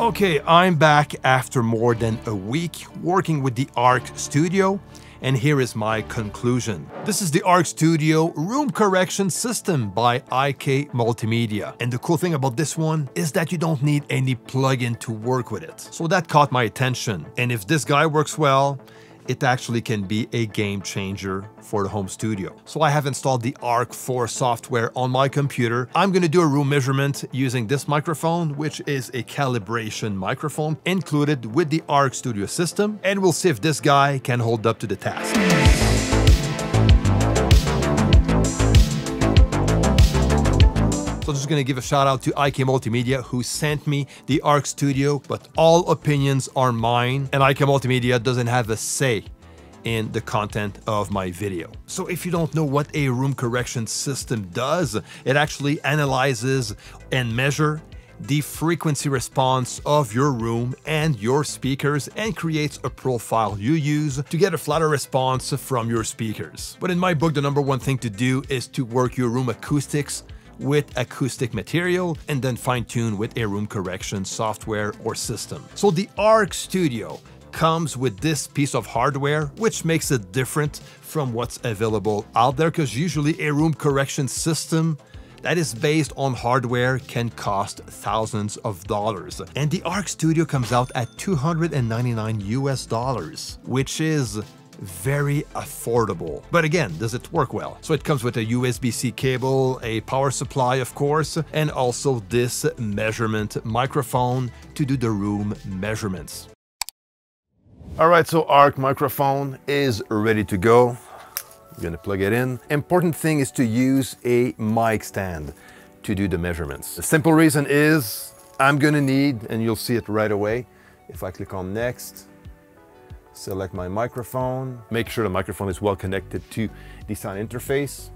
Okay, I'm back after more than a week working with the Arc Studio, and here is my conclusion. This is the Arc Studio Room Correction System by IK Multimedia. And the cool thing about this one is that you don't need any plugin to work with it. So that caught my attention. And if this guy works well, it actually can be a game changer for the home studio. So I have installed the Arc 4 software on my computer. I'm gonna do a room measurement using this microphone, which is a calibration microphone included with the Arc Studio system, and we'll see if this guy can hold up to the task. So just gonna give a shout out to IK Multimedia who sent me the Arc Studio, but all opinions are mine and IK Multimedia doesn't have a say in the content of my video. So if you don't know what a room correction system does, it actually analyzes and measure the frequency response of your room and your speakers and creates a profile you use to get a flatter response from your speakers. But in my book, the number one thing to do is to work your room acoustics with acoustic material and then fine tune with a room correction software or system. So the Arc Studio comes with this piece of hardware, which makes it different from what's available out there because usually a room correction system that is based on hardware can cost thousands of dollars. And the Arc Studio comes out at 299 US dollars, which is very affordable. But again, does it work well? So it comes with a USB-C cable, a power supply of course, and also this measurement microphone to do the room measurements. All right, so Arc microphone is ready to go. I'm gonna plug it in. Important thing is to use a mic stand to do the measurements. The simple reason is I'm gonna need, and you'll see it right away, if I click on next, select my microphone, make sure the microphone is well connected to the sound interface.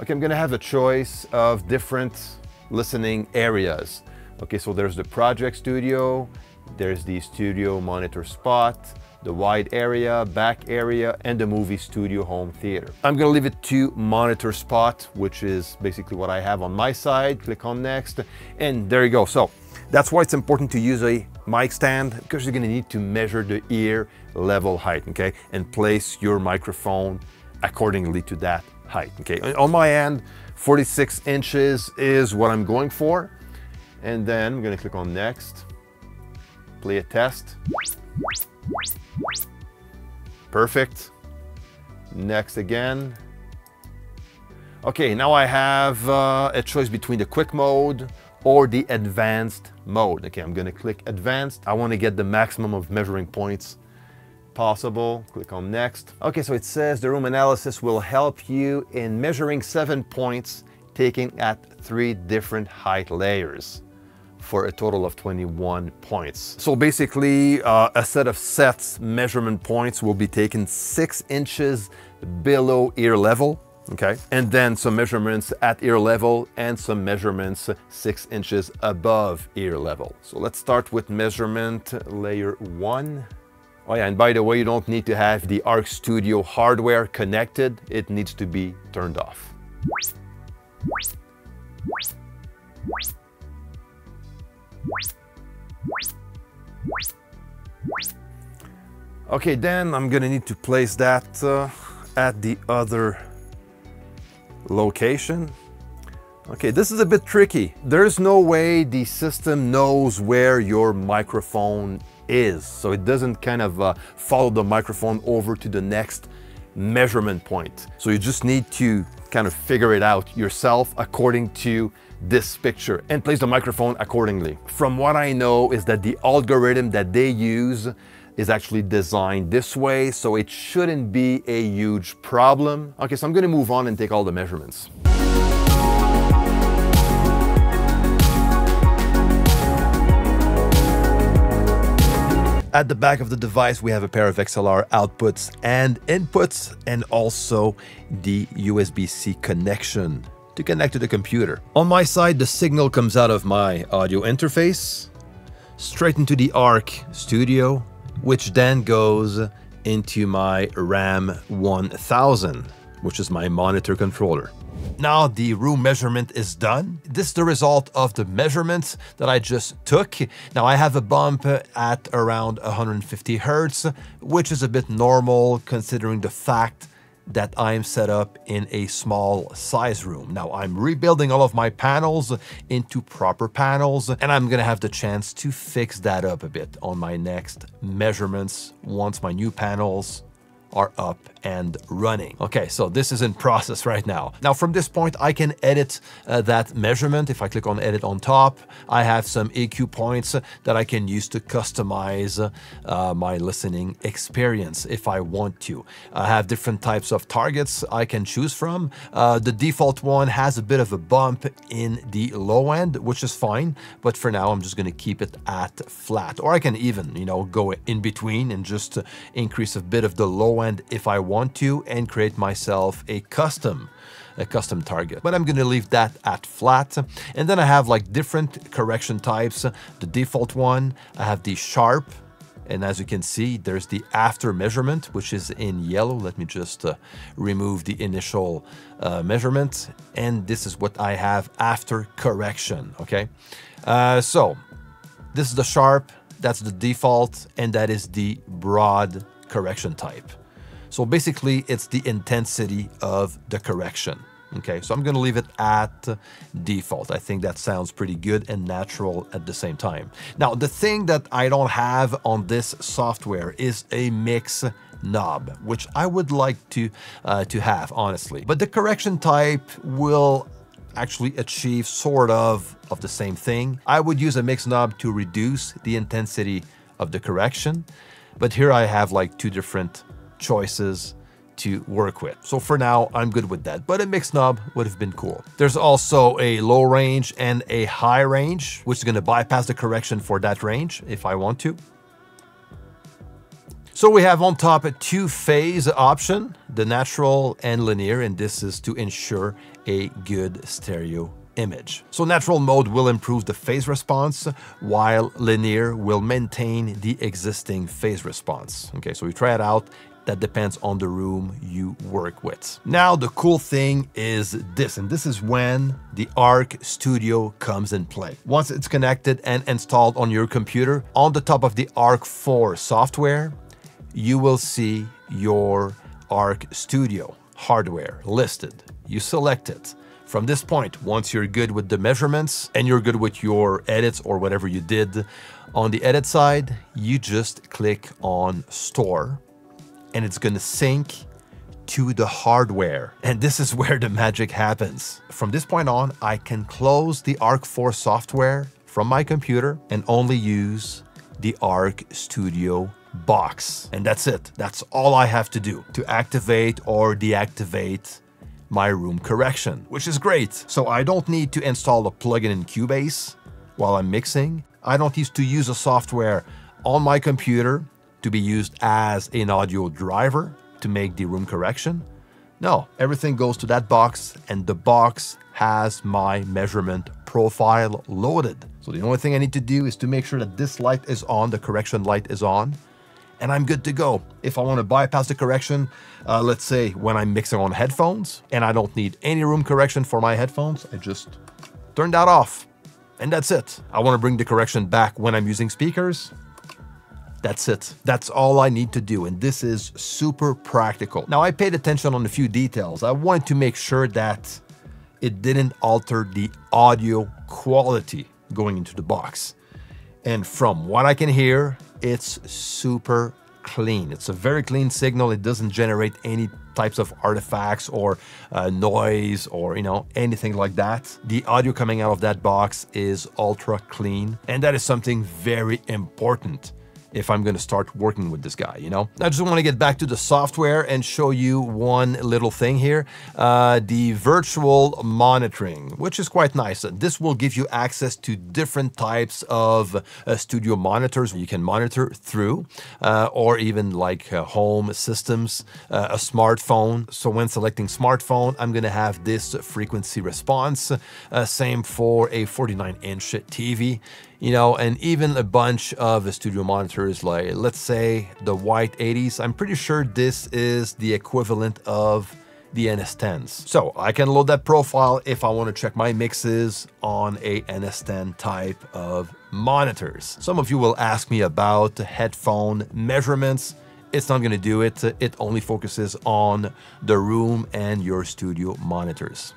Okay, I'm gonna have a choice of different listening areas. Okay, so there's the project studio, there's the studio monitor spot, the wide area, back area, and the movie studio home theater. I'm gonna leave it to monitor spot, which is basically what I have on my side. Click on next, and there you go. So that's why it's important to use a mic stand because you're gonna need to measure the ear level height, okay? And place your microphone accordingly to that height, okay? On my end, 46 inches is what I'm going for. And then I'm gonna click on next, play a test. Perfect. Next again. Okay, now I have uh, a choice between the quick mode or the advanced mode. Okay, I'm gonna click advanced. I wanna get the maximum of measuring points possible. Click on next. Okay, so it says the room analysis will help you in measuring seven points taking at three different height layers for a total of 21 points. So basically uh, a set of sets measurement points will be taken six inches below ear level okay? And then some measurements at ear level and some measurements six inches above ear level. So let's start with measurement layer one. Oh yeah, and by the way, you don't need to have the Arc Studio hardware connected. It needs to be turned off. Okay, then I'm gonna need to place that uh, at the other location. Okay, this is a bit tricky. There's no way the system knows where your microphone is. So it doesn't kind of uh, follow the microphone over to the next measurement point. So you just need to kind of figure it out yourself according to this picture and place the microphone accordingly. From what I know is that the algorithm that they use is actually designed this way, so it shouldn't be a huge problem. Okay, so I'm gonna move on and take all the measurements. At the back of the device, we have a pair of XLR outputs and inputs, and also the USB-C connection to connect to the computer. On my side, the signal comes out of my audio interface, straight into the Arc Studio, which then goes into my RAM 1000, which is my monitor controller. Now the room measurement is done. This is the result of the measurements that I just took. Now I have a bump at around 150 hertz, which is a bit normal considering the fact that I'm set up in a small size room. Now I'm rebuilding all of my panels into proper panels and I'm gonna have the chance to fix that up a bit on my next measurements once my new panels are up and running. Okay, so this is in process right now. Now from this point, I can edit uh, that measurement. If I click on edit on top, I have some EQ points that I can use to customize uh, my listening experience if I want to. I have different types of targets I can choose from. Uh, the default one has a bit of a bump in the low end, which is fine. But for now, I'm just gonna keep it at flat. Or I can even, you know, go in between and just increase a bit of the low end if I want want to and create myself a custom a custom target. But I'm going to leave that at flat. And then I have like different correction types. The default one, I have the sharp. And as you can see, there's the after measurement, which is in yellow. Let me just uh, remove the initial uh, measurement. And this is what I have after correction, okay? Uh, so this is the sharp, that's the default, and that is the broad correction type. So basically, it's the intensity of the correction. Okay, so I'm going to leave it at default. I think that sounds pretty good and natural at the same time. Now, the thing that I don't have on this software is a mix knob, which I would like to, uh, to have, honestly. But the correction type will actually achieve sort of of the same thing. I would use a mix knob to reduce the intensity of the correction, but here I have like two different choices to work with. So for now, I'm good with that, but a mixed knob would have been cool. There's also a low range and a high range, which is gonna bypass the correction for that range if I want to. So we have on top a two-phase option, the natural and linear, and this is to ensure a good stereo image. So natural mode will improve the phase response, while linear will maintain the existing phase response. Okay, so we try it out. That depends on the room you work with. Now, the cool thing is this, and this is when the Arc Studio comes in play. Once it's connected and installed on your computer, on the top of the Arc 4 software, you will see your Arc Studio hardware listed. You select it. From this point, once you're good with the measurements and you're good with your edits or whatever you did on the edit side, you just click on store and it's gonna sync to the hardware. And this is where the magic happens. From this point on, I can close the Arc 4 software from my computer and only use the Arc Studio box. And that's it. That's all I have to do to activate or deactivate my room correction, which is great. So I don't need to install a plugin in Cubase while I'm mixing. I don't need to use a software on my computer to be used as an audio driver to make the room correction. No, everything goes to that box and the box has my measurement profile loaded. So the only thing I need to do is to make sure that this light is on, the correction light is on, and I'm good to go. If I want to bypass the correction, uh, let's say when I'm mixing on headphones and I don't need any room correction for my headphones, I just turn that off and that's it. I want to bring the correction back when I'm using speakers. That's it. That's all I need to do. And this is super practical. Now I paid attention on a few details. I wanted to make sure that it didn't alter the audio quality going into the box. And from what I can hear, it's super clean. It's a very clean signal. It doesn't generate any types of artifacts or uh, noise or you know anything like that. The audio coming out of that box is ultra clean and that is something very important if I'm going to start working with this guy, you know? I just want to get back to the software and show you one little thing here. Uh, the virtual monitoring, which is quite nice. This will give you access to different types of uh, studio monitors you can monitor through, uh, or even like uh, home systems, uh, a smartphone. So when selecting smartphone, I'm going to have this frequency response. Uh, same for a 49 inch TV you know, and even a bunch of studio monitors, like let's say the white 80s. I'm pretty sure this is the equivalent of the NS10s. So I can load that profile if I want to check my mixes on a NS10 type of monitors. Some of you will ask me about headphone measurements. It's not going to do it. It only focuses on the room and your studio monitors.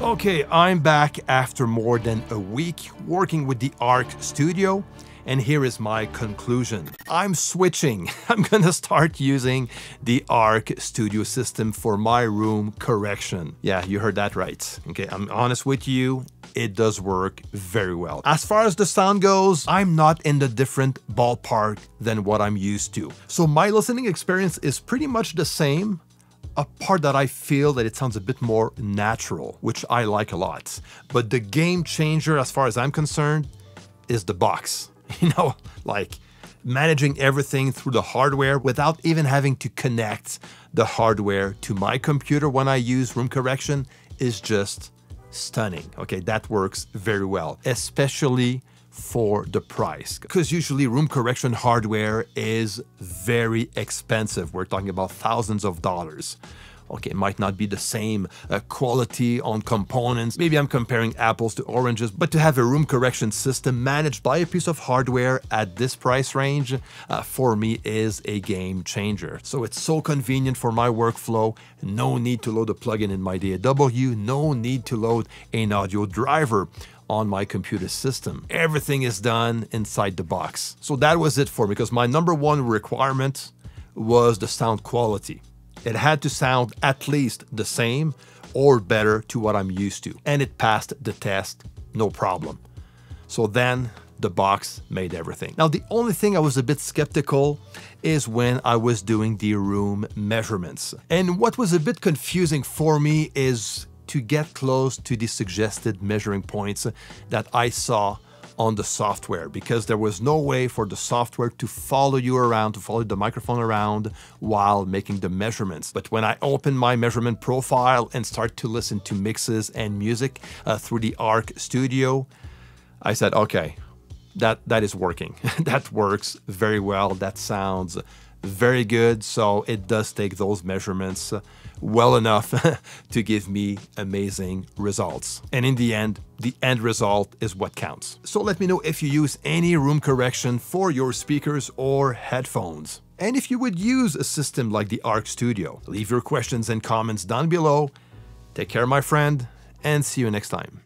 Okay, I'm back after more than a week working with the ARC Studio and here is my conclusion. I'm switching. I'm gonna start using the ARC Studio system for my room correction. Yeah, you heard that right. Okay, I'm honest with you, it does work very well. As far as the sound goes, I'm not in the different ballpark than what I'm used to. So my listening experience is pretty much the same, a part that I feel that it sounds a bit more natural, which I like a lot. But the game changer, as far as I'm concerned, is the box. You know, like managing everything through the hardware without even having to connect the hardware to my computer when I use room correction is just stunning. Okay, that works very well, especially for the price. Because usually room correction hardware is very expensive. We're talking about thousands of dollars. Okay, it might not be the same uh, quality on components. Maybe I'm comparing apples to oranges, but to have a room correction system managed by a piece of hardware at this price range, uh, for me is a game changer. So it's so convenient for my workflow. No need to load a plugin in my DAW, no need to load an audio driver on my computer system. Everything is done inside the box. So that was it for me because my number one requirement was the sound quality. It had to sound at least the same or better to what I'm used to. And it passed the test, no problem. So then the box made everything. Now, the only thing I was a bit skeptical is when I was doing the room measurements. And what was a bit confusing for me is to get close to the suggested measuring points that I saw on the software because there was no way for the software to follow you around, to follow the microphone around while making the measurements. But when I open my measurement profile and start to listen to mixes and music uh, through the ARC Studio, I said, okay, that, that is working. that works very well. That sounds very good. So it does take those measurements well enough to give me amazing results. And in the end, the end result is what counts. So let me know if you use any room correction for your speakers or headphones. And if you would use a system like the ARC Studio. Leave your questions and comments down below. Take care, my friend, and see you next time.